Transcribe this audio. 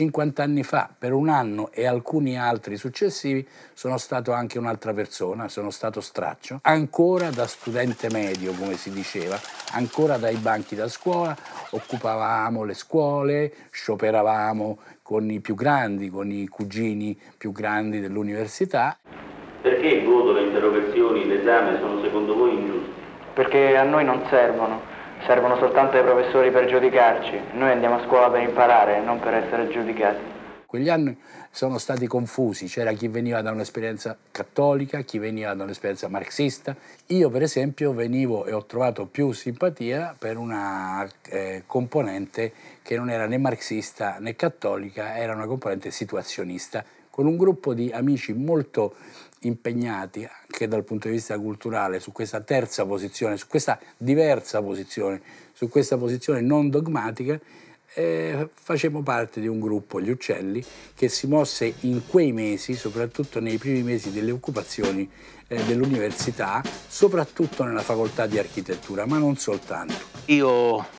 50 anni fa, per un anno e alcuni altri successivi, sono stato anche un'altra persona, sono stato straccio, ancora da studente medio, come si diceva, ancora dai banchi da scuola, occupavamo le scuole, scioperavamo con i più grandi, con i cugini più grandi dell'università. Perché il voto, le interrogazioni, l'esame sono secondo voi ingiusti? Perché a noi non servono, servono soltanto ai professori per giudicarci. Noi andiamo a scuola per imparare, non per essere giudicati. Quegli anni sono stati confusi, c'era chi veniva da un'esperienza cattolica, chi veniva da un'esperienza marxista. Io per esempio venivo e ho trovato più simpatia per una eh, componente che non era né marxista né cattolica, era una componente situazionista, con un gruppo di amici molto impegnati anche dal punto di vista culturale su questa terza posizione, su questa diversa posizione, su questa posizione non dogmatica eh, facemmo parte di un gruppo, gli Uccelli, che si mosse in quei mesi, soprattutto nei primi mesi delle occupazioni eh, dell'università, soprattutto nella facoltà di architettura, ma non soltanto. Io